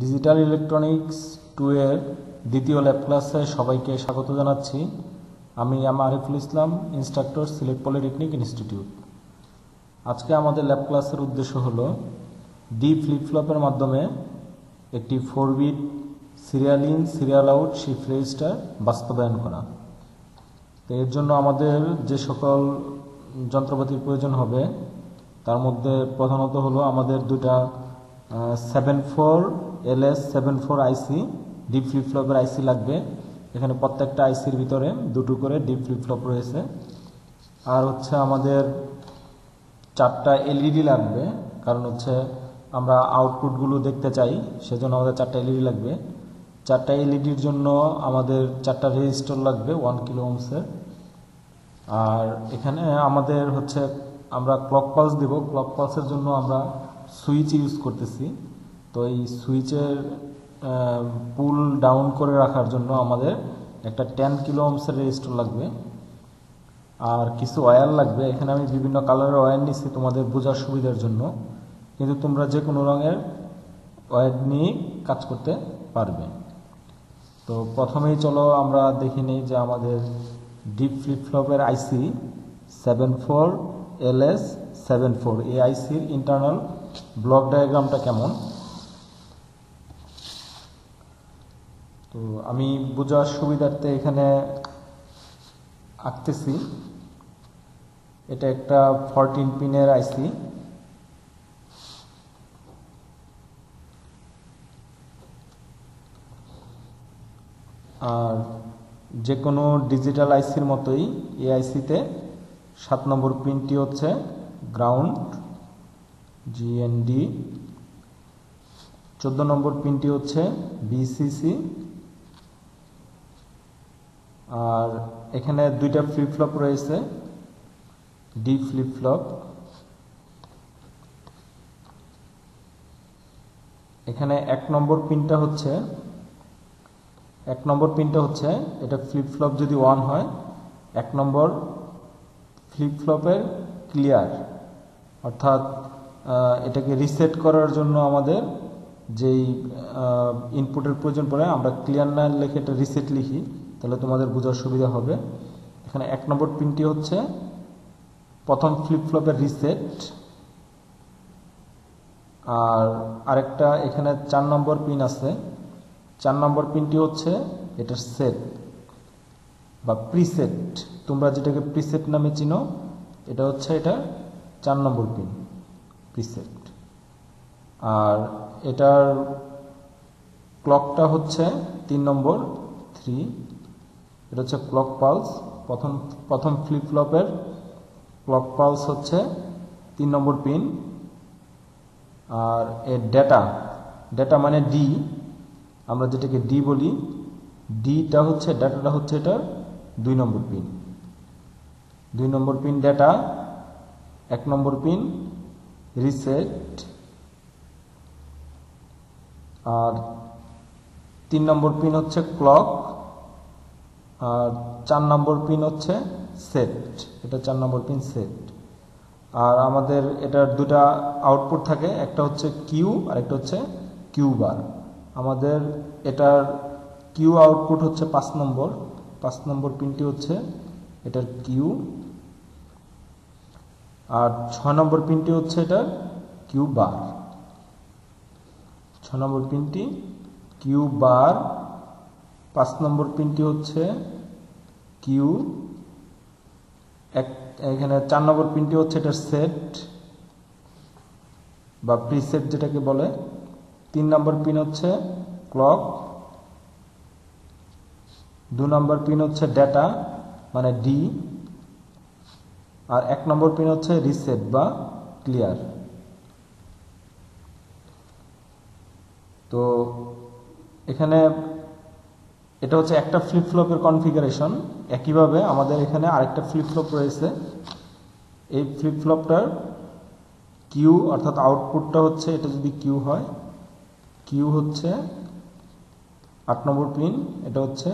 Digital electronics two এর দ্বিতীয় lab ক্লাসে সবাইকে স্বাগত জানাচ্ছি। আমি M Ariful Islam instructor Sylhet polytechnic institute আজকে আমাদের ল্যাব ক্লাসের উদ্দেশ্য হলো ডি ফ্লিপ ফ্লপের মাধ্যমে একটি four bit serial in serial out shift register বাস্তবায়ন করা। তো এর জন্য আমাদের যে সকল যন্ত্রপাতির প্রয়োজন হবে, তার মধ্যে প্রধানত হলো আমাদের দুটা seven four L S seven four IC, D flip ফ্লপের IC লাগবে। এখানে প্রত্যেকটা আইসির ভিতরে দুটো করে ডিপ ফ্লিপ ফ্লপ রয়েছে। আর হচ্ছে আমাদের চারটা এলইডি লাগবে, কারণ হচ্ছে আমরা আউটপুটগুলো দেখতে চাই, সেজন্য আমাদের চারটা এলইডি লাগবে। চারটা এলইডির জন্য আমাদের চারটা রেজিস্টার লাগবে, ওয়ান কিলো ওমসের। আর এখানে আমাদের হচ্ছে আমরা ক্লক পালস দিব। ক্লক পালসের জন্য আমরা সুইচ ইউজ করতেছি। তো এই সুইচের পুল ডাউন করে রাখার জন্য আমাদের একটা টেন কিলো ওমসের রেজিস্টার লাগবে। আর কিছু ওয়্যার লাগবে। এখানে আমি বিভিন্ন কালারের ওয়্যার নিচ্ছি তোমাদের বোঝার সুবিধার জন্য। কিন্তু তোমরা যে কোনো রঙের ওয়্যার নিয়ে কাজ করতে পারবে। তো প্রথমেই চলো আমরা দেখে নিই যে আমাদের D flip ফ্লপের IC seven four L S seven four এই আইসির ইন্টারনাল ব্লক ডায়াগ্রামটা কেমন? তো আমি বোঝার সুবিধার্থে এখানে আঁকতেছি। এটা একটা ফরটিন পিনের আইসি আর যে কোনো ডিজিটাল আইসির মতোই এই আইসিতে সাত নম্বর পিনটি হচ্ছে গ্রাউন্ড জিএনডি চোদ্দ নম্বর পিনটি হচ্ছে বিসিসি আর এখানে দুইটা ফ্লিপ ফ্লপ রয়েছে। ডি ফ্লিপ ফ্লপ এখানে এক নম্বর পিনটা হচ্ছে, এক নম্বর পিনটা হচ্ছে, এটা ফ্লিপ ফ্লপ যদি ওয়ান হয়, এক নম্বর ফ্লিপ ফ্লপের ক্লিয়ার অর্থাৎ এটাকে রিসেট করার জন্য আমাদের যেই ইনপুটের প্রয়োজন পড়ে, আমরা ক্লিয়ার না লিখে এটা রিসেট লিখি। তাহলে তোমাদের বোঝার সুবিধা হবে। এখানে এক নম্বর পিনটি হচ্ছে প্রথম ফ্লিপ ফ্লপের রিসেট আর আরেকটা এখানে চার নম্বর পিন আছে। চার নম্বর পিনটি হচ্ছে এটার সেট বা প্রিসেট তোমরা যেটাকে প্রিসেট নামে চিনো, এটা হচ্ছে এটা চার নম্বর পিন প্রিসেট আর এটার ক্লকটা হচ্ছে তিন নম্বর থ্রি এটা হচ্ছে ক্লক পালস প্রথম প্রথম ফ্লিপ ফ্লপের ক্লক পালস হচ্ছে তিন নম্বর পিন আর এর ডেটা ডেটা মানে ডি আমরা যেটাকে ডি বলি ডিটা হচ্ছে ডাটাটা হচ্ছে এটার দুই নম্বর পিন দুই নম্বর পিন ডেটা এক নম্বর পিন রিসেট আর তিন নম্বর পিন হচ্ছে ক্লক আর চার নম্বর পিন হচ্ছে সেট এটা চার নম্বর পিন সেট আর আমাদের এটার দুটা আউটপুট থাকে, একটা হচ্ছে কিউ আর একটা হচ্ছে কিউ বার আমাদের এটার কিউ আউটপুট হচ্ছে পাঁচ নম্বর পাঁচ নম্বর পিনটি হচ্ছে এটার কিউ আর ছয় নম্বর পিনটি হচ্ছে এটার কিউ বার ছ নম্বর পিনটি কিউ বার পাঁচ নম্বর পিনটি হচ্ছে কিউ এক, এখানে চার নম্বর পিনটি হচ্ছে এটার সেট বা প্রিসেট যেটাকে বলে। তিন নম্বর পিন হচ্ছে ক্লক দু নম্বর পিন হচ্ছে ডেটা মানে ডি আর এক নম্বর পিন হচ্ছে রিসেট বা ক্লিয়ার তো এখানে এটা হচ্ছে একটা ফ্লিপ ফ্লপের কনফিগারেশন। একইভাবে আমাদের এখানে আরেকটা ফ্লিপ ফ্লপ রয়েছে। এই ফ্লিপ ফ্লপটার কিউ অর্থাৎ আউটপুটটা হচ্ছে, এটা যদি কিউ হয়, কিউ হচ্ছে আট নম্বর পিন, এটা হচ্ছে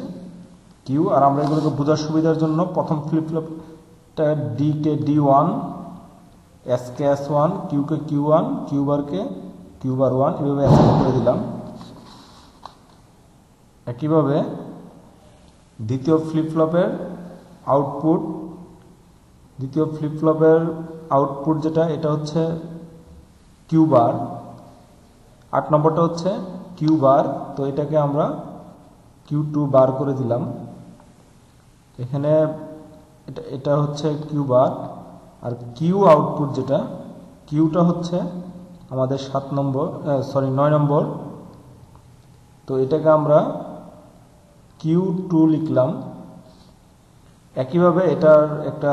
কিউ। আর আমরা এগুলোকে বোঝার সুবিধার জন্য প্রথম ফ্লিপ ফ্লপটা ডি কে ডি ওয়ান, এস কে এস ওয়ান, কিউ কে কিউ ওয়ান, কিউ বারকে কিউ ওয়ান, এভাবে অ্যাসাইন করে দিলাম। একইভাবে দ্বিতীয় ফ্লিপ ফ্লপের আউটপুট, দ্বিতীয় ফ্লিপ ফ্লপের আউটপুট যেটা, এটা হচ্ছে কিউ বার আট নম্বরটা হচ্ছে কিউ বার তো এটাকে আমরা কিউ টু বার করে দিলাম। এখানে এটা এটা হচ্ছে কিউ বার আর কিউ আউটপুট যেটা, কিউটা হচ্ছে আমাদের সাত নম্বর সরি নয় নম্বর। তো এটাকে আমরা কিউ টু লিখলাম। একইভাবে এটার একটা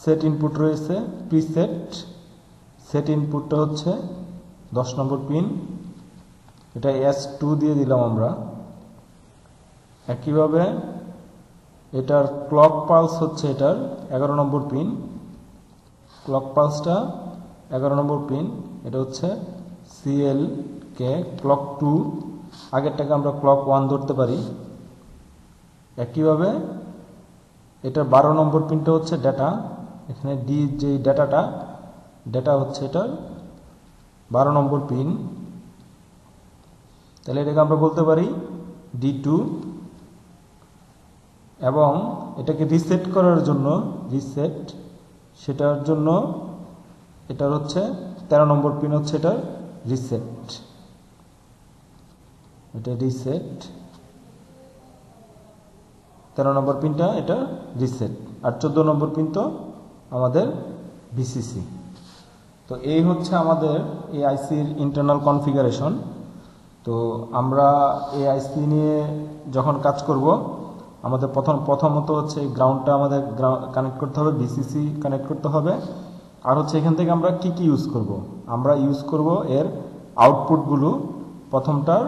সেট ইনপুট রয়েছে প্রিসেট সেট ইনপুটটা হচ্ছে দশ নম্বর পিন এটা এস টু দিয়ে দিলাম আমরা। একইভাবে এটার ক্লক পালস হচ্ছে এটার এগারো নম্বর পিন ক্লক পালসটা এগারো নম্বর পিন এটা হচ্ছে সিএল কে ক্লক টু আগেরটাকে আমরা ক্লক ওয়ান ধরতে পারি। একইভাবে এটা বারো নম্বর পিনটা হচ্ছে ডেটা এখানে ডি যে ডেটাটা ডেটা হচ্ছে এটার বারো নম্বর পিন তাহলে এটাকে আমরা বলতে পারি ডি টু এবং এটাকে রিসেট করার জন্য রিসেট সেটার জন্য এটার হচ্ছে তেরো নম্বর পিন হচ্ছে এটার রিসেট এটা রিসেট তেরো নম্বর পিনটা এটা রিসেট আর চোদ্দ নম্বর পিন তো আমাদের বিসিসি তো এই হচ্ছে আমাদের এই আইসির ইন্টারনাল কনফিগারেশন তো আমরা এই আইসি নিয়ে যখন কাজ করব, আমাদের প্রথম, প্রথমত হচ্ছে এই গ্রাউন্ডটা আমাদের কানেক্ট করতে হবে বিসিসি কানেক্ট করতে হবে। আর হচ্ছে এখান থেকে আমরা কি কি ইউজ করব? আমরা ইউজ করব এর আউটপুটগুলো প্রথমটার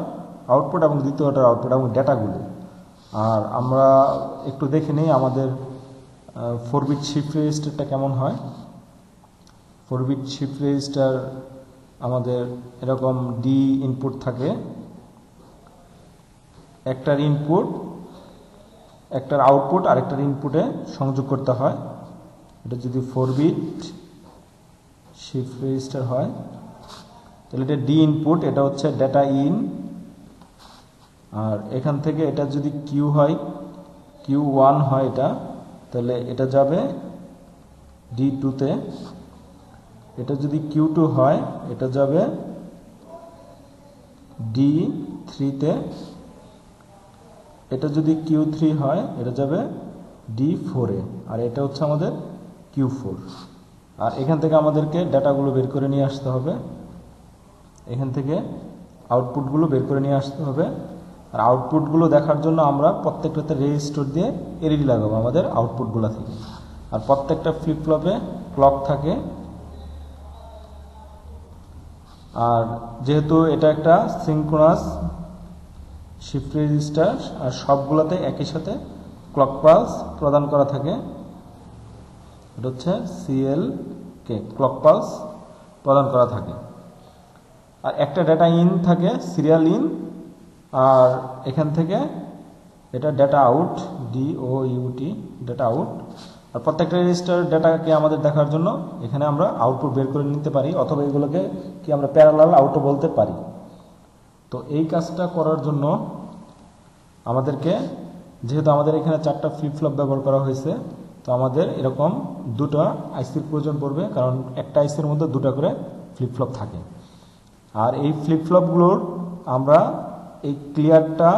আউটপুট এবং দ্বিতীয়টার আউটপুট এবং ডেটাগুলো আর আমরা একটু দেখে নিই আমাদের ফোর বিট শিফট রেজিস্টারটা কেমন হয়? ফোর বিট শিফট রেজিস্টার আমাদের এরকম ডি ইনপুট থাকে। একটার ইনপুট একটার আউটপুট আরেকটার ইনপুটে সংযোগ করতে হয়। এটা যদি ফোর বিট শিফট রেজিস্টার হয়, তাহলে এটা ডি ইনপুট এটা হচ্ছে ডেটা ইন আর এখান থেকে এটা যদি কিউ হয় কিউ ওয়ান হয় এটা, তাহলে এটা যাবে ডি টুতে এটা যদি কিউ টু হয়, এটা যাবে ডি থ্রিতে এটা যদি কিউ থ্রি হয়, এটা যাবে ডি ফোরে আর এটা হচ্ছে আমাদের কিউ ফোর আর এখান থেকে আমাদেরকে ডাটাগুলো বের করে নিয়ে আসতে হবে। এখান থেকে আউটপুটগুলো বের করে নিয়ে আসতে হবে। আর আউটপুটগুলো দেখার জন্য আমরা প্রত্যেকটাতে রেজিস্টার দিয়ে এলইডি লাগাবো আমাদের আউটপুটগুলো থেকে। আর প্রত্যেকটা ফ্লিপ ফ্লপে ক্লক থাকে। আর যেহেতু এটা একটা সিঙ্ক্রোনাস শিফট রেজিস্টার আর সবগুলোতে একই সাথে ক্লক পালস প্রদান করা থাকে। এটা হচ্ছে সিএল কে ক্লক পালস প্রদান করা থাকে। আর একটা ডেটা ইন থাকে সিরিয়াল ইন আর এখান থেকে এটা data out D O U T data out আর প্রত্যেকটা রেজিস্টার ডেটাকে আমাদের দেখার জন্য এখানে আমরা আউটপুট বের করে নিতে পারি, অথবা এগুলোকে কি আমরা প্যারালাল আউটও বলতে পারি। তো এই কাজটা করার জন্য আমাদেরকে, যেহেতু আমাদের এখানে চারটা ফ্লিপ ফ্লপ ব্যবহার করা হয়েছে, তো আমাদের এরকম দুটো আইসির প্রয়োজন পড়বে, কারণ একটা আইসির মধ্যে দুটো করে ফ্লিপ ফ্লপ থাকে। আর এই ফ্লিপ ফ্লপগুলোর আমরা এই ক্লিয়ারটা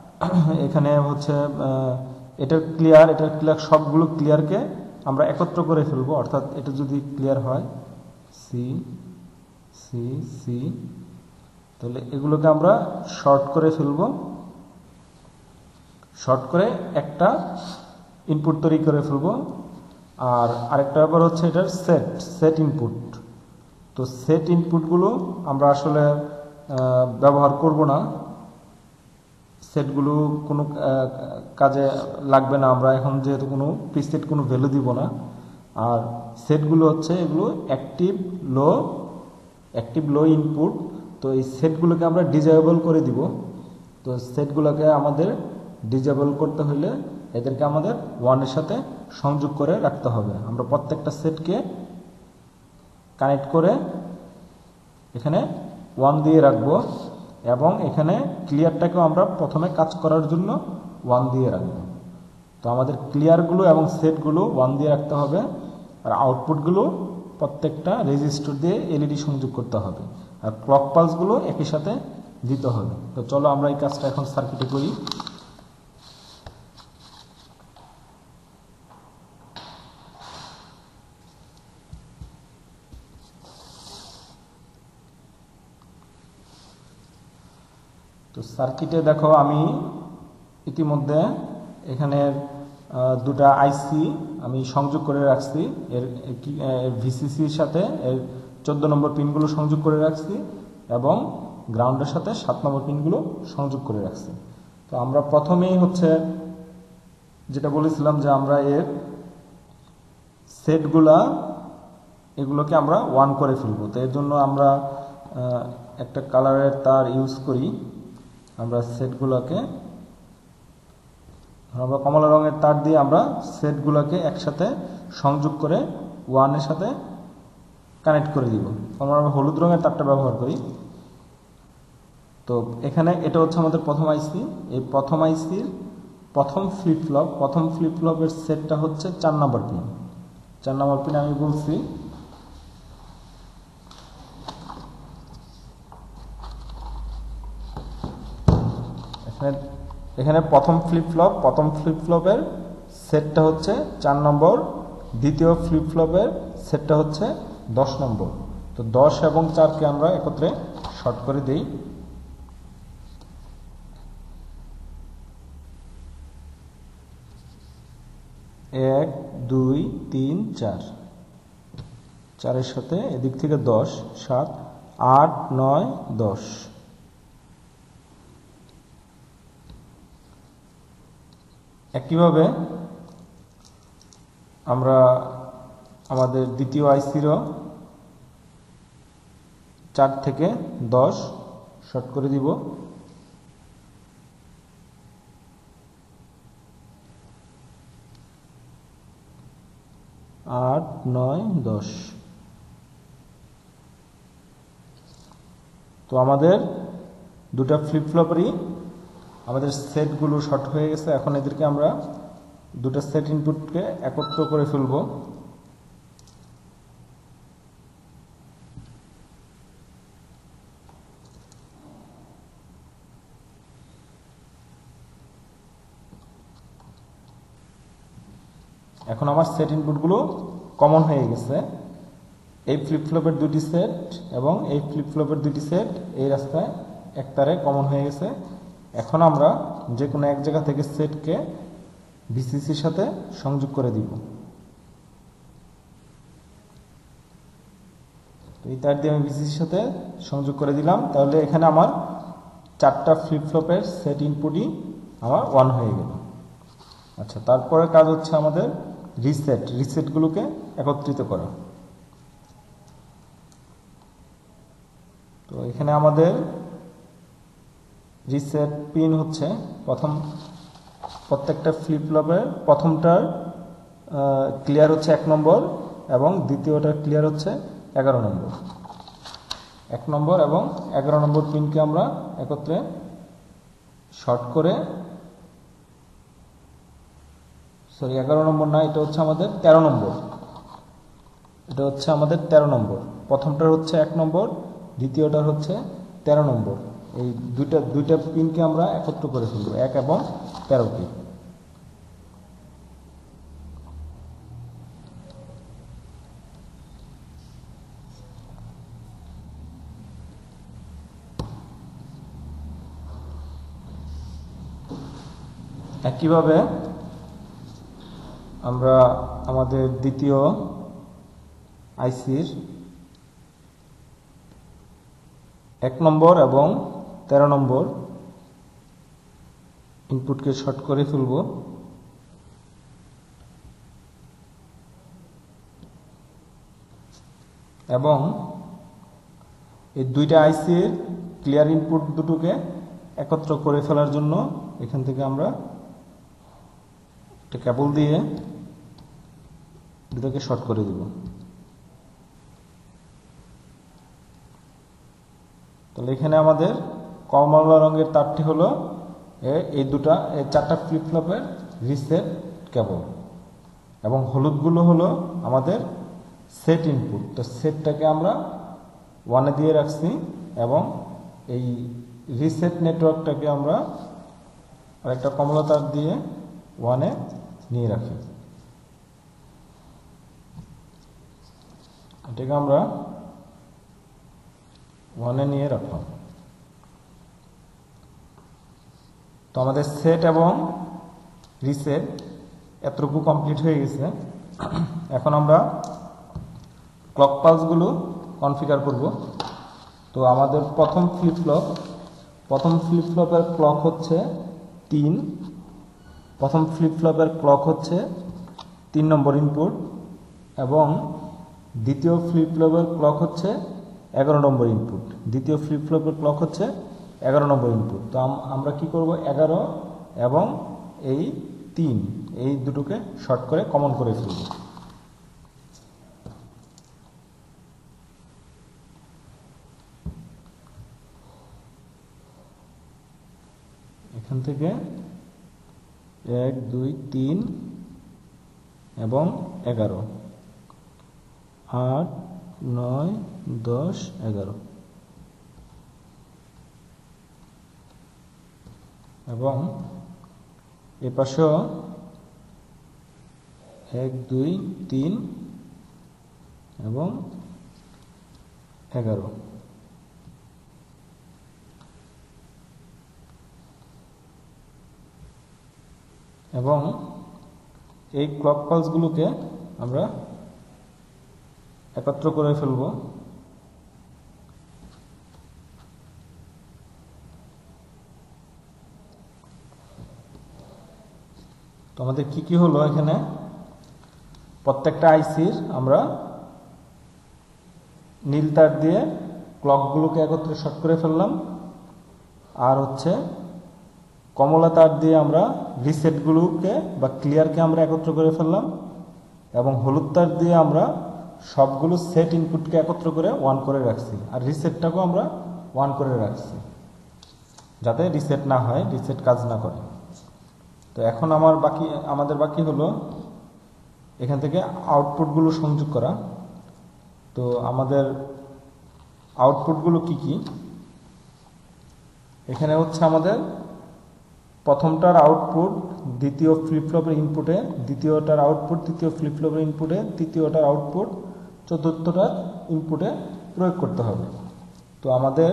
এখানে হচ্ছে এটার ক্লিয়ার এটার ক্লিয়ার সবগুলো ক্লিয়ারকে আমরা একত্র করে ফেলব। অর্থাৎ এটা যদি ক্লিয়ার হয় সি সি সি তাহলে এগুলোকে আমরা শর্ট করে ফেলব। শর্ট করে একটা ইনপুট তৈরি করে ফেলব। আর আরেকটা ব্যাপার হচ্ছে এটার সেট সেট ইনপুট তো সেট ইনপুটগুলো আমরা আসলে ব্যবহার করব না। সেটগুলো কোনো কাজে লাগবে না। আমরা এখন যেহেতু কোনো প্রিসেট কোনো ভ্যালু দিব না। আর সেটগুলো হচ্ছে এগুলো active low active low input তো এই সেটগুলোকে আমরা ডিজেবল করে দিব। তো সেটগুলোকে আমাদের ডিজেবল করতে হলে এদেরকে আমাদের ওয়ানের সাথে সংযোগ করে রাখতে হবে। আমরা প্রত্যেকটা সেটকে কানেক্ট করে এখানে ওয়ান দিয়ে রাখব। এবং এখানে ক্লিয়ারটাকেও আমরা প্রথমে কাজ করার জন্য ওয়ান দিয়ে রাখব। তো আমাদের ক্লিয়ারগুলো এবং সেটগুলো ওয়ান দিয়ে রাখতে হবে আর আউটপুটগুলো প্রত্যেকটা রেজিস্টার দিয়ে এলইডি সংযোগ করতে হবে আর ক্লক পালসগুলো একই সাথে দিতে হবে। তো চলো আমরা এই কাজটা এখন সার্কিটে করি। সার্কিটে দেখো আমি ইতিমধ্যে এখানে দুটা আইসি আমি সংযোগ করে রাখছি। এর ভিসিসির সাথে, এর চোদ্দ নম্বর পিনগুলো সংযোগ করে রাখছি এবং গ্রাউন্ডের সাথে সাত নম্বর পিনগুলো সংযোগ করে রাখছি। তো আমরা প্রথমেই হচ্ছে যেটা বলেছিলাম যে আমরা এর সেটগুলা, এগুলোকে আমরা ওয়ান করে ফেলব। তো এর জন্য আমরা একটা কালারের তার ইউজ করি। আমরা সেটগুলোকে, আমরা কমলা রঙের তার দিয়ে আমরা সেটগুলোকে একসাথে সংযোগ করে ওয়ানের সাথে কানেক্ট করে দিব। আমরা হলুদ রঙের তারটা ব্যবহার করি। তো এখানে এটা হচ্ছে আমাদের প্রথম আইসি এই প্রথম আইসির প্রথম ফ্লিপ ফ্লপ প্রথম ফ্লিপ ফ্লপের সেটটা হচ্ছে চার নম্বর পিন চার নম্বর পিন আমি বলছি এখানে এখানে প্রথম ফ্লিপ ফ্লপ প্রথম ফ্লিপ ফ্লপের সেটটা হচ্ছে চার নম্বর, দ্বিতীয় ফ্লিপ ফ্লপের সেটটা হচ্ছে দশ নম্বর। তো দশ এবং চারকে আমরা একত্রে শর্ট করে দিই। এক, দুই, তিন, চার। চারের সাথে এদিক থেকে দশ, সাত, আট, নয়, দশ। একইভাবে আমরা আমাদের দ্বিতীয় আইসিরও চার থেকে দশ শর্ট করে দিব। আট, নয়, দশ। তো আমাদের দুটা ফ্লিপ ফ্লপারই আমাদের সেটগুলো শর্ট হয়ে গেছে, এখন এদেরকে আমরা দুটো সেট ইনপুটকে একত্র করে ফেলব। এখন আমার সেট ইনপুটগুলো কমন হয়ে গেছে। এই ফ্লিপ ফ্লপের দুটি সেট এবং এই ফ্লিপ ফ্লপের দুটি সেট এই রাস্তায় এক তারে কমন হয়ে গেছে। এখন আমরা যে কোনো এক জায়গা থেকে সেটকে ভিসিসির সাথে সংযোগ করে দিব। এই তার দিয়ে আমি ভিসিসির সাথে সংযোগ করে দিলাম। তাহলে এখানে আমার চারটা ফ্লিপ ফ্লপের সেট ইনপুটই আমার ওয়ান হয়ে গেল। আচ্ছা তারপরে কাজ হচ্ছে আমাদের রিসেট রিসেটগুলোকে একত্রিত করা। তো এখানে আমাদের রিসেট পিন হচ্ছে প্রথম, প্রত্যেকটা ফ্লিপ ফ্লপের প্রথমটার ক্লিয়ার হচ্ছে এক নম্বর এবং দ্বিতীয়টার ক্লিয়ার হচ্ছে এগারো নম্বর। এক নম্বর এবং এগারো নম্বর পিনকে আমরা একত্রে শর্ট করে, সরি, এগারো নম্বর না, এটা হচ্ছে আমাদের ১৩ নম্বর। এটা হচ্ছে আমাদের ১৩ নম্বর। প্রথমটার হচ্ছে এক নম্বর, দ্বিতীয়টার হচ্ছে ১৩ নম্বর। এই দুইটা দুইটা পিনকে আমরা একত্র করে ফেলব, এক এবং তেরোটি একইভাবে আমরা আমাদের দ্বিতীয় আইসির এক নম্বর এবং তেরো নম্বর। ইনপুটকে শর্ট করে ফেলব এবং এই দুইটা আইসির ক্লিয়ার ইনপুট দুটোকে একত্র করে ফেলার জন্য এখান থেকে আমরা একটা কেবল দিয়ে দুটোকে শর্ট করে দিব। তাহলে এখানে আমাদের কমলা রঙের তারটি হলো এই দুটা এই চারটা ফ্লিপ ফ্লপের রিসেট কেবল এবং হলুদগুলো হলো আমাদের সেট ইনপুট তো সেটটাকে আমরা ওয়ানে দিয়ে রাখছি এবং এই রিসেট নেটওয়ার্কটাকে আমরা আরেকটা কমলা তার দিয়ে ওয়ানে নিয়ে রাখি। এটাকে আমরা ওয়ানে নিয়ে রাখলাম তো আমাদের সেট এবং রিসেট এতটুকু কমপ্লিট হয়ে গেছে। এখন আমরা ক্লক পালসগুলো কনফিগার করব। তো আমাদের প্রথম ফ্লিপ ফ্লপ প্রথম ফ্লিপ ফ্লপের ক্লক হচ্ছে তিন। প্রথম ফ্লিপ ফ্লপের ক্লক হচ্ছে তিন নম্বর ইনপুট এবং দ্বিতীয় ফ্লিপ ফ্লপের ক্লক হচ্ছে এগারো নম্বর ইনপুট দ্বিতীয় ফ্লিপ ফ্লপের ক্লক হচ্ছে এগারো নম্বর ইনপুট তো আমরা কি করব? এগারো এবং এই তিন, এই দুটোকে শর্ট করে কমন করে ফেলব। এখান থেকে এক, দুই, তিন এবং এগারো। আট, নয়, দশ, এগারো। এবং এ পাশেও এক, দুই, তিন এবং এগারো। এবং এই ক্লক পালসগুলোকে আমরা একত্র করে ফেলব। তো আমাদের কি কি হলো এখানে? প্রত্যেকটা আইসির আমরা নীল তার দিয়ে ক্লকগুলোকে একত্রে শর্ট করে ফেললাম। আর হচ্ছে কমলা তার দিয়ে আমরা রিসেটগুলোকে বা ক্লিয়ারকে আমরা একত্র করে ফেললাম এবং হলুদ তার দিয়ে আমরা সবগুলো সেট ইনপুটকে একত্র করে ওয়ান করে রাখছি আর রিসেটটাকেও আমরা ওয়ান করে রাখছি। যাতে রিসেট না হয়, রিসেট কাজ না করে। তো এখন আমার বাকি, আমাদের বাকি হলো এখান থেকে আউটপুটগুলো সংযোগ করা। তো আমাদের আউটপুটগুলো কি কি? এখানে হচ্ছে আমাদের প্রথমটার আউটপুট দ্বিতীয় ফ্লিপফ্লপের ইনপুটে দ্বিতীয়টার আউটপুট তৃতীয় ফ্লিপফ্লপের ইনপুটে তৃতীয়টার আউটপুট চতুর্থটার ইনপুটে প্রয়োগ করতে হবে। তো আমাদের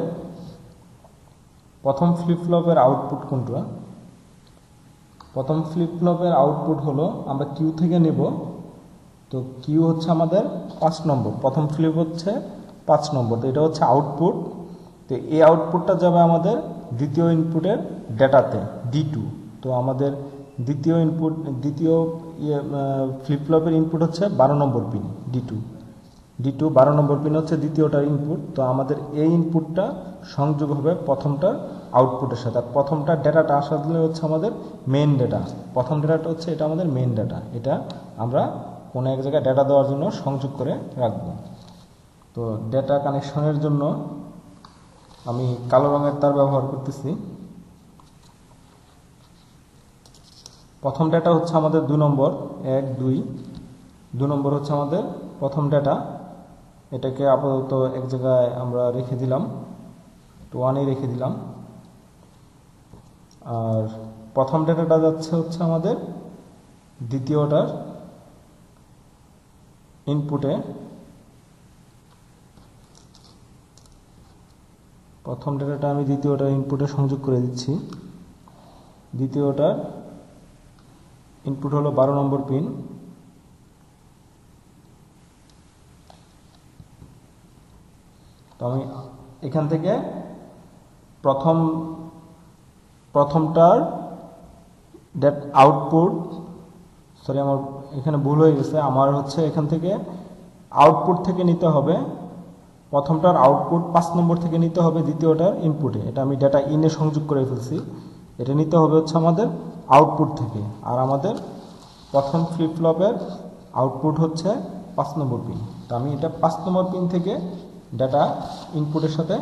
প্রথম ফ্লিপফ্লপের আউটপুট কোনটা? প্রথম ফ্লিপফ্লপের আউটপুট হলো, আমরা কিউ থেকে নেব। তো কিউ হচ্ছে আমাদের পাঁচ নম্বর প্রথম ফ্লিপ হচ্ছে পাঁচ নম্বর তো এটা হচ্ছে আউটপুট তো এই আউটপুটটা যাবে আমাদের দ্বিতীয় ইনপুটের ডেটাতে ডি টু তো আমাদের দ্বিতীয় ইনপুট দ্বিতীয় ইয়ে ফ্লিপফ্লপের ইনপুট হচ্ছে বারো নম্বর pin D two D two বারো নম্বর পিন হচ্ছে দ্বিতীয়টার ইনপুট তো আমাদের এই ইনপুটটা সংযোগ হবে প্রথমটার আউটপুটের সাথে। আর প্রথমটা ডেটাটা আসলে হচ্ছে আমাদের মেন ডেটা প্রথম ডেটাটা হচ্ছে এটা আমাদের মেন ডেটা এটা আমরা কোনো এক জায়গায় ডেটা দেওয়ার জন্য সংযোগ করে রাখব। তো ডেটা কানেকশনের জন্য আমি কালো রঙের তার ব্যবহার করতেছি। প্রথম ডেটা হচ্ছে আমাদের দু নম্বর, এক, দুই। দু নম্বর হচ্ছে আমাদের প্রথম ডেটা এটাকে আপাতত এক জায়গায় আমরা রেখে দিলাম। তো ওয়ানে রেখে দিলাম। আর প্রথম ডেটাটা যাচ্ছে হচ্ছে আমাদের দ্বিতীয়টার ইনপুটে প্রথম ডেটাটা আমি দ্বিতীয়টার ইনপুটে সংযোগ করে দিচ্ছি। দ্বিতীয়টার ইনপুট হলো বারো নম্বর পিন তো আমি এখান থেকে প্রথম প্রথমটার ডেট আউটপুট সরি আমার এখানে ভুল হয়ে গেছে, আমার হচ্ছে এখান থেকে আউটপুট থেকে নিতে হবে, প্রথমটার আউটপুট পাঁচ নম্বর থেকে নিতে হবে দ্বিতীয়টার ইনপুটে এটা আমি ডেটা ইনে সংযোগ করে ফেলছি। এটা নিতে হবে হচ্ছে আমাদের আউটপুট থেকে। আর আমাদের প্রথম ফ্লিপফ্লপের আউটপুট হচ্ছে পাঁচ নম্বর পিন তো আমি এটা পাঁচ নম্বর পিন থেকে ডাটা ইনপুটের সাথে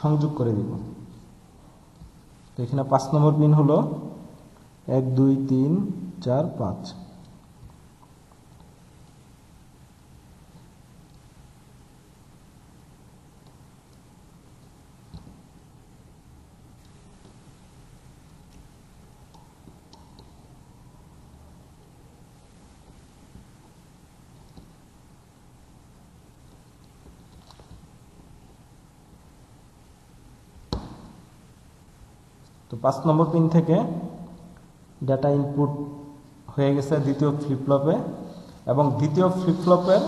সংযোগ করে দিব। এখানে পাঁচ নম্বর পিন হলো এক দুই তিন চার পাঁচ। তো পাঁচ নম্বর পিন থেকে ডাটা ইনপুট হয়ে গেছে দ্বিতীয় ফ্লিপফ্লপে এবং দ্বিতীয় ফ্লিপফ্লপের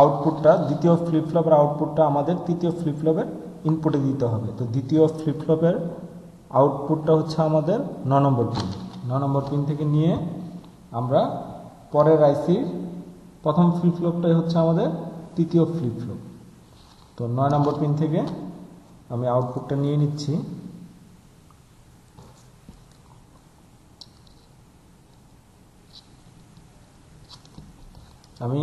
আউটপুটটা দ্বিতীয় ফ্লিপফ্লপের আউটপুটটা আমাদের তৃতীয় ফ্লিপফ্লপের ইনপুটে দিতে হবে। তো দ্বিতীয় ফ্লিপফ্লপের আউটপুটটা হচ্ছে আমাদের ন নম্বর পিন ন নম্বর পিন থেকে নিয়ে আমরা পরের আইসির প্রথম ফ্লিপফ্লপটাই হচ্ছে আমাদের তৃতীয় ফ্লিপফ্লপ তো নয় নম্বর পিন থেকে আমি আউটপুটটা নিয়ে নিচ্ছি। আমি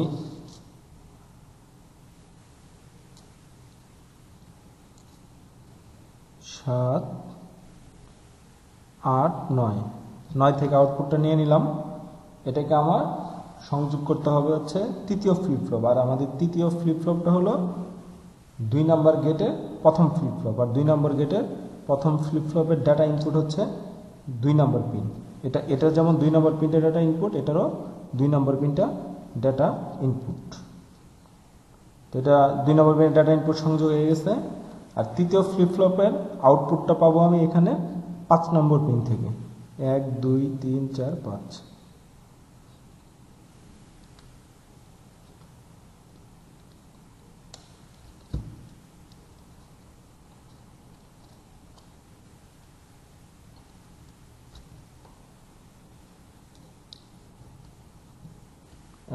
সাত, আট, নয়। নয় থেকে আউটপুটটা নিয়ে নিলাম। এটাকে আমার সংযোগ করতে হবে হচ্ছে তৃতীয় ফ্লিপফ্লপ আর আমাদের তৃতীয় ফ্লিপফ্লপটা হলো দুই নাম্বার গেটের প্রথম ফ্লিপফ্লপ আর দুই নম্বর গেটের প্রথম ফ্লিপফ্লপের ডাটা ইনপুট হচ্ছে দুই নম্বর পিন এটা এটা যেমন দুই নম্বর পিনটা ডাটা ইনপুট এটারও দুই নম্বর পিনটা ডাটা ইনপুট এটা দুই নম্বর পিনের ডেটা ইনপুট সংযোগ হয়ে গেছে। আর তৃতীয় ফ্লিপফ্লপের আউটপুটটা পাবো আমি এখানে পাঁচ নম্বর পিন থেকে। এক, দুই, তিন, চার, পাঁচ।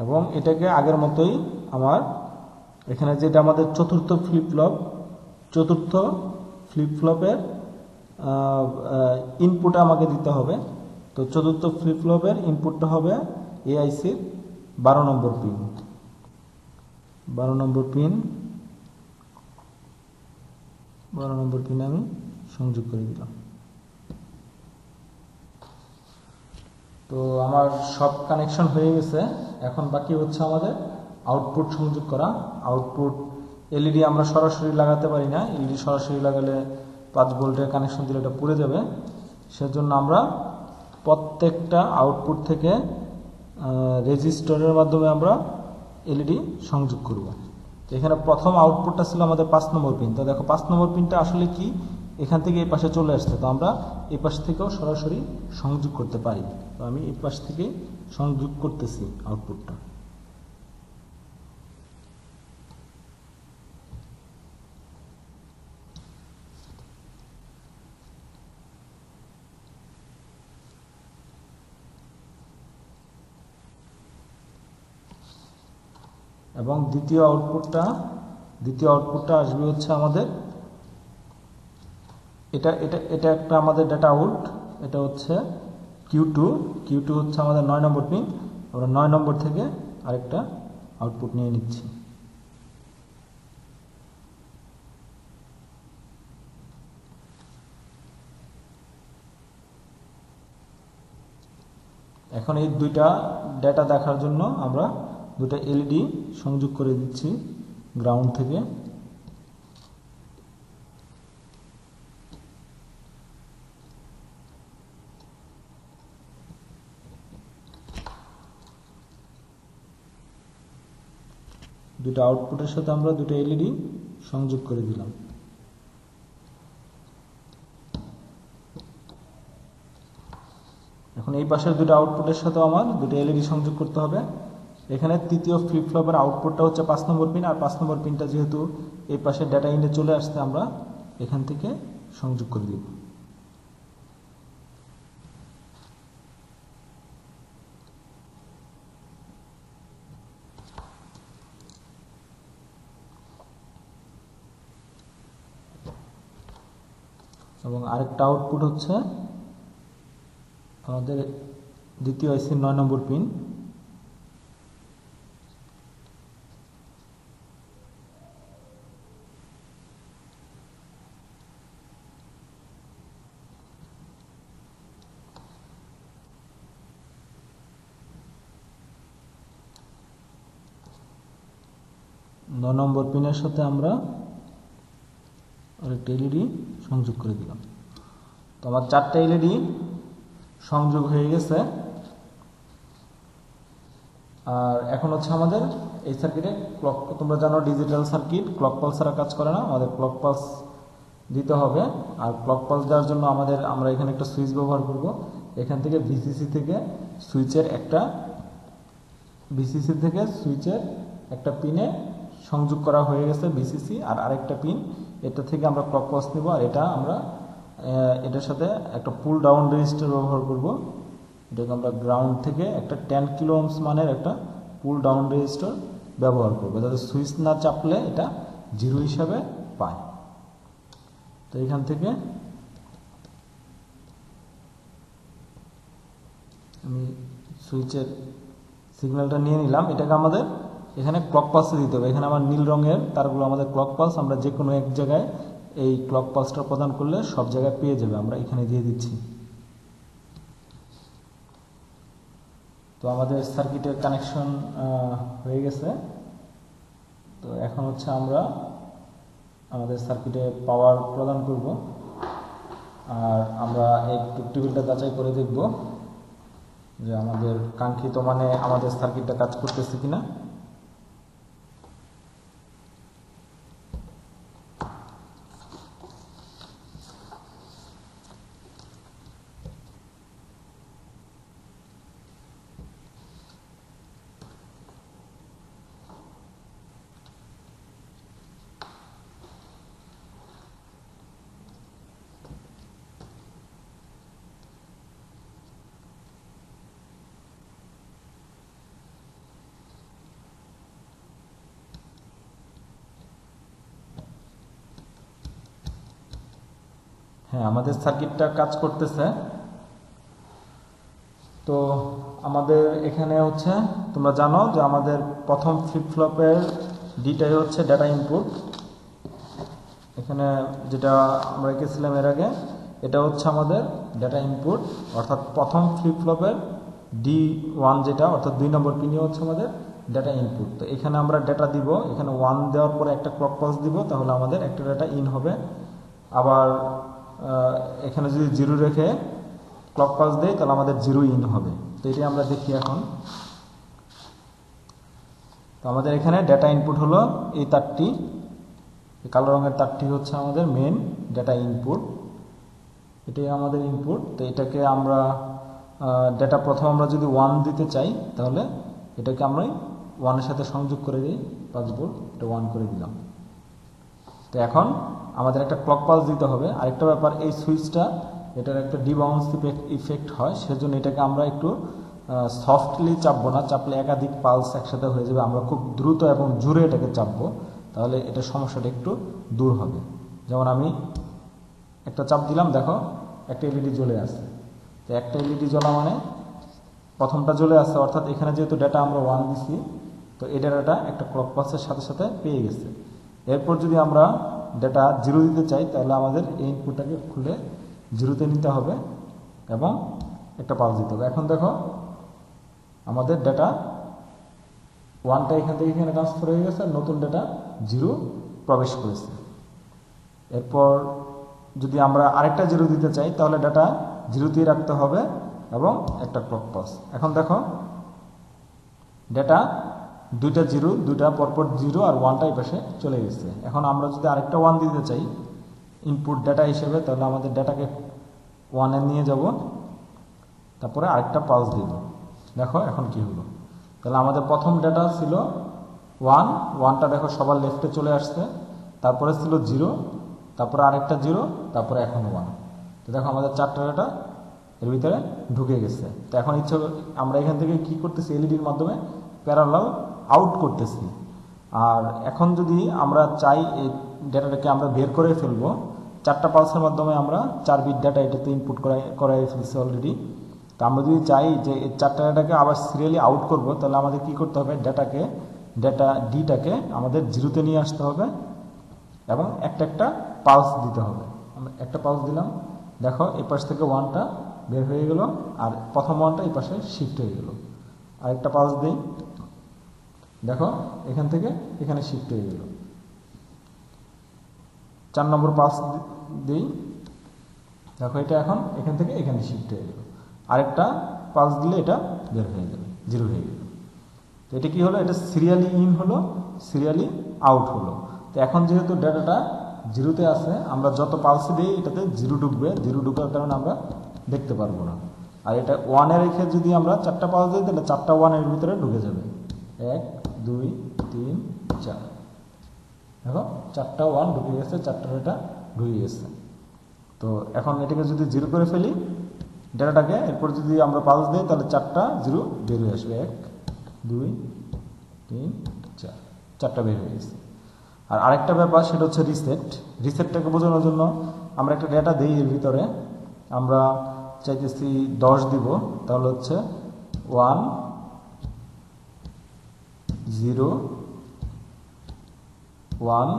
এবং এটাকে আগের মতোই আমার এখানে যেটা আমাদের চতুর্থ ফ্লিপফ্লপ, চতুর্থ ফ্লিপফ্লপের ইনপুট আমাকে দিতে হবে। তো চতুর্থ ফ্লিপফ্লপের ইনপুটটা হবে এআইসির বারো নম্বর পিন বারো নম্বর পিন বারো নম্বর পিন আমি সংযোগ করে দিলাম। তো আমার সব কানেকশন হয়ে গেছে। এখন বাকি হচ্ছে আমাদের আউটপুট সংযোগ করা। আউটপুট এলইডি আমরা সরাসরি লাগাতে পারি না। এলইডি সরাসরি লাগালে পাঁচ ভোল্টের কানেকশন দিলে এটা পুড়ে যাবে। সেজন্য আমরা প্রত্যেকটা আউটপুট থেকে রেজিস্টরের মাধ্যমে আমরা এলইডি সংযোগ করব। এখানে প্রথম আউটপুটটা ছিল আমাদের পাঁচ নম্বর পিন তো দেখো, পাঁচ নম্বর পিনটা আসলে কি? এখান থেকে এই পাশে চলে আসছে। তো আমরা এই পাশ থেকেও সরাসরি সংযোগ করতে পারি। তো আমি এই পাশ থেকে সংযোগ করতেছি আউটপুটটা এবং দ্বিতীয় আউটপুটটা দ্বিতীয় আউটপুটটা আসবে হচ্ছে আমাদের, এটা এটা এটা একটা আমাদের ডাটা আউট এটা হচ্ছে কিউ টু কিউ টু হচ্ছে আমাদের নয় নম্বর পিন আমরা নয় নম্বর থেকে আরেকটা আউটপুট নিয়ে নিচ্ছি। এখন এই দুইটা ডেটা দেখার জন্য আমরা দুটা এলইডি সংযোগ করে দিচ্ছি গ্রাউন্ড থেকে। দুটো আউটপুটের সাথে আমরা দুটো এলইডি সংযোগ করে দিলাম। এখন এই পাশের দুটো আউটপুটের সাথে আমার দুটো এলইডি সংযোগ করতে হবে। এখানে তৃতীয় ফ্লিপ ফ্লপের আউটপুটটা হচ্ছে পাঁচ নম্বর পিন আর পাঁচ নম্বর পিনটা যেহেতু এই পাশে ডাটা ইনে চলে আসতে আমরা এখান থেকে সংযোগ করে দিব। এবং আরেকটা আউটপুট হচ্ছে আমাদের দ্বিতীয় আইসির নয় নম্বর পিন নয় নম্বর পিনের সাথে আমরা আরেকটা এলইডি সংযোগ করে দিলাম। তো আমার চারটা এলইডি সংযোগ হয়ে গেছে। আর এখন হচ্ছে আমাদের এই সার্কিটে ক্লক তোমরা জানো ডিজিটাল সার্কিট ক্লক পালস ছাড়া কাজ করে না, আমাদের ক্লক পালস দিতে হবে। আর ক্লক পালস দেওয়ার জন্য আমাদের, আমরা এখানে একটা সুইচ ব্যবহার করব। এখান থেকে ভিসিসি থেকে সুইচের একটা ভিসিসি থেকে সুইচের একটা পিনে সংযোগ করা হয়ে গেছে ভিসিসি আর আরেকটা পিন এটা থেকে আমরা ক্লক পালস নেব আর এটা আমরা এটার সাথে একটা পুল ডাউন রেজিস্টার ব্যবহার করব। এটাকে আমরা গ্রাউন্ড থেকে একটা টেন কিলো ওমস মানের একটা পুল ডাউন রেজিস্টার ব্যবহার করব, যাতে সুইচ না চাপলে এটা জিরো হিসাবে পায়। তো এখান থেকে আমি সুইচের সিগন্যালটা নিয়ে নিলাম। এটাকে আমাদের এখানে ক্লক পালসে দিতে হবে। এখানে আমার নীল রঙের তারগুলো আমাদের ক্লক পালস আমরা যে কোনো এক জায়গায় এই ক্লক পালসটা প্রদান করলে সব জায়গায় পেয়ে যাবে। আমরা এখানে দিয়ে দিচ্ছি। তো আমাদের সার্কিটের কানেকশন হয়ে গেছে। তো এখন হচ্ছে আমরা আমাদের সার্কিটে পাওয়ার প্রদান করব। আর আমরা এই টেবিলটা যাচাই করে দেখব যে আমাদের কাঙ্ক্ষিত মানে আমাদের সার্কিটটা কাজ করতেছে কিনা। হ্যাঁ আমাদের সার্কিটটা কাজ করতেছে। তো আমাদের এখানে হচ্ছে, তোমরা জানো যে আমাদের প্রথম ফ্লিপ ফ্লপের ডিটাই হচ্ছে ডাটা ইনপুট এখানে যেটা আমরা রেখেছিলাম এর আগে, এটা হচ্ছে আমাদের ডাটা ইনপুট অর্থাৎ প্রথম ফ্লিপ ফ্লপের ডি ওয়ান যেটা, অর্থাৎ দুই নম্বর পিনই হচ্ছে আমাদের ডাটা ইনপুট তো এখানে আমরা ডাটা দিব, এখানে ওয়ান দেওয়ার পরে একটা ক্লক পালস দিব, তাহলে আমাদের একটা ডাটা ইন হবে। আবার এখানে যদি জিরো রেখে ক্লক পাস দেয় তাহলে আমাদের জিরো ইন হবে। তো এটি আমরা দেখি এখন। তো আমাদের এখানে ডেটা ইনপুট হলো এই তারটি। কালো রঙের তারটি হচ্ছে আমাদের মেন ডেটা ইনপুট এটাই আমাদের ইনপুট তো এটাকে আমরা ডেটা প্রথম আমরা যদি ওয়ান দিতে চাই, তাহলে এটাকে আমরা ওয়ানের সাথে সংযোগ করে দিই ভোল্ট এটা ওয়ান করে দিলাম। তো এখন আমাদের একটা ক্লক পালস দিতে হবে। আরেকটা ব্যাপার, এই সুইচটা, এটার একটা ডিবাউন্স ইফেক্ট হয়, সেজন্য এটাকে আমরা একটু সফটলি চাপবো না, চাপলে একাধিক পালস একসাথে হয়ে যাবে। আমরা খুব দ্রুত এবং জোরে এটাকে চাপবো, তাহলে এটা সমস্যাটা একটু দূর হবে। যেমন আমি একটা চাপ দিলাম, দেখো, একটা এলইডি জ্বলে আসছে তো একটা এলইডি জ্বলা মানে প্রথমটা জ্বলে আসছে অর্থাৎ এখানে যেহেতু ডেটা আমরা ওয়ান দিছি, তো এই ডেটাটা একটা ক্লক পালসের সাথে সাথে পেয়ে গেছে। এরপর যদি আমরা ডেটা জিরো দিতে চাই, তাহলে আমাদের এই ইনপুটটাকে খুলে জিরোতে নিতে হবে এবং একটা পালস দিতে হবে। এখন দেখো, আমাদের ডেটা ওয়ানটা এখান থেকে এখানে ট্রান্সফার হয়ে গেছে, নতুন ডেটা জিরো প্রবেশ করেছে। এরপর যদি আমরা আরেকটা জিরো দিতে চাই, তাহলে ডাটা জিরোতেই রাখতে হবে এবং একটা ক্লক পাস এখন দেখো ডেটা দুইটা জিরো, দুইটা পরপর জিরো আর ওয়ানটা এই পাশে চলে গেছে। এখন আমরা যদি আরেকটা ওয়ান দিতে চাই ইনপুট ডেটা হিসেবে, তাহলে আমাদের ডেটাকে ওয়ানে নিয়ে যাব, তারপরে আরেকটা পালস দিব। দেখো এখন কি হলো। তাহলে আমাদের প্রথম ডেটা ছিল ওয়ান ওয়ানটা দেখো সবার লেফটে চলে আসছে, তারপরে ছিল জিরো তারপরে আরেকটা জিরো তারপরে এখন ওয়ান তো দেখো আমাদের চারটা ডেটা এর ভিতরে ঢুকে গেছে। তো এখন ইচ্ছে আমরা এখান থেকে কি করতেছি এলইডির মাধ্যমে প্যারালাল আউট করতেছি। আর এখন যদি আমরা চাই এই ডেটাটাকে আমরা বের করে ফেলব, চারটা পালসের মাধ্যমে আমরা চার বিট ডাটা এটাতে ইনপুট করাই করাই ফেলছি অলরেডি তো আমরা যদি চাই যে এই চারটা ডাটাকে আবার সিরিয়ালি আউট করব, তাহলে আমাদের কি করতে হবে? ডাটাকে ডেটা ডিটাকে আমাদের জিরোতে নিয়ে আসতে হবে এবং একটা একটা পালস দিতে হবে। আমরা একটা পালস দিলাম, দেখো এই পাশ থেকে ওয়ানটা বের হয়ে গেল, আর প্রথম ওয়ানটা এই পাশে শিফট হয়ে গেল। আরেকটা পালস দিই। দেখো, এখান থেকে এখানে শিফট হয়ে গেল। চার নম্বর পালস দিই। দেখো, এটা এখন এখান থেকে এখানে শিফট হয়ে গেল। আরেকটা পালস দিলে এটা বের হয়ে যাবে জিরো হয়ে গেল। তো এটা কি হলো? এটা সিরিয়ালি ইন হলো সিরিয়ালি আউট হলো। তো এখন যেহেতু ডেটাটা জিরোতে আছে, আমরা যত পালসে দিই, এটাতে জিরো ঢুকবে। জিরো ঢুকার কারণে আমরা দেখতে পারব না। আর এটা ওয়ানে রেখে যদি আমরা চারটা পালস দিই, তাহলে চারটা ওয়ানের ভিতরে ঢুকে যাবে। এক, দুই, তিন, চার। দেখো, চারটা ওয়ান ঢুকে গেছে চারটা ডেটা ঢুকে গেছে। তো এখন এটাকে যদি জিরো করে ফেলি, ডেটাটাকে এরপর যদি আমরা পালস দিই, তাহলে চারটা জিরো বের হয়ে আসবে। এক, দুই, তিন, চার। চারটা বের হয়ে গেছে। আর আরেকটা ব্যাপার, সেটা হচ্ছে রিসেট রিসেটটাকে বোঝানোর জন্য আমরা একটা ডেটা দিই এর ভিতরে। আমরা চাইতেছি দশ দিব, তাহলে হচ্ছে ওয়ান জিরো, ওয়ান,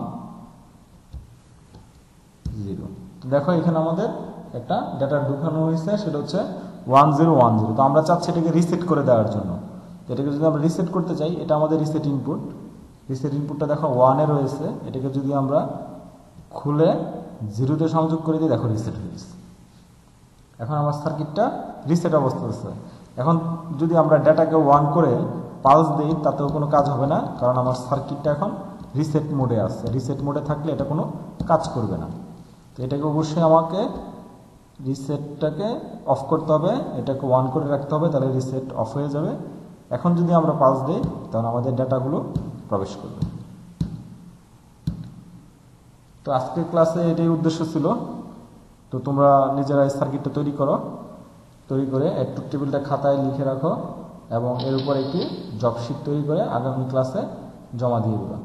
জিরো। দেখো এখানে আমাদের একটা ডেটা ঢুকানো হয়েছে, সেটা হচ্ছে ওয়ান জিরো ওয়ান জিরো। তো আমরা চাচ্ছি এটাকে রিসেট করে দেওয়ার জন্য। এটাকে যদি আমরা রিসেট করতে চাই, এটা আমাদের রিসেট ইনপুট রিসেট ইনপুটটা দেখো ওয়ানে রয়েছে। এটাকে যদি আমরা খুলে জিরোতে সংযোগ করে দিই, দেখো রিসেট হয়ে গেছে। এখন আমার সার্কিটটা রিসেট অবস্থা আছে এখন যদি আমরা ডেটাকে ওয়ান করে পালস দিই, তাতেও কোনো কাজ হবে না, কারণ আমার সার্কিটটা এখন রিসেট মোডে আছে। রিসেট মোডে থাকলে এটা কোনো কাজ করবে না। তো এটাকে অবশ্যই আমাকে রিসেটটাকে অফ করতে হবে, এটাকে ওয়ান করে রাখতে হবে, তাহলে রিসেট অফ হয়ে যাবে। এখন যদি আমরা পালস দিই, তাহলে আমাদের ডাটাগুলো প্রবেশ করবে। তো আজকের ক্লাসে এটাই উদ্দেশ্য ছিল। তো তোমরা নিজেরা সার্কিটটা তৈরি করো। তৈরি করে একটু টেবিলটা খাতায় লিখে রাখো। এবং এর উপর একটি জব শিট তৈরি করে আগামী ক্লাসে জমা দিয়ে দেবেন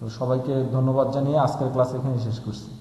তো সবাইকে ধন্যবাদ জানিয়ে আজকের ক্লাস এখানে শেষ করছি।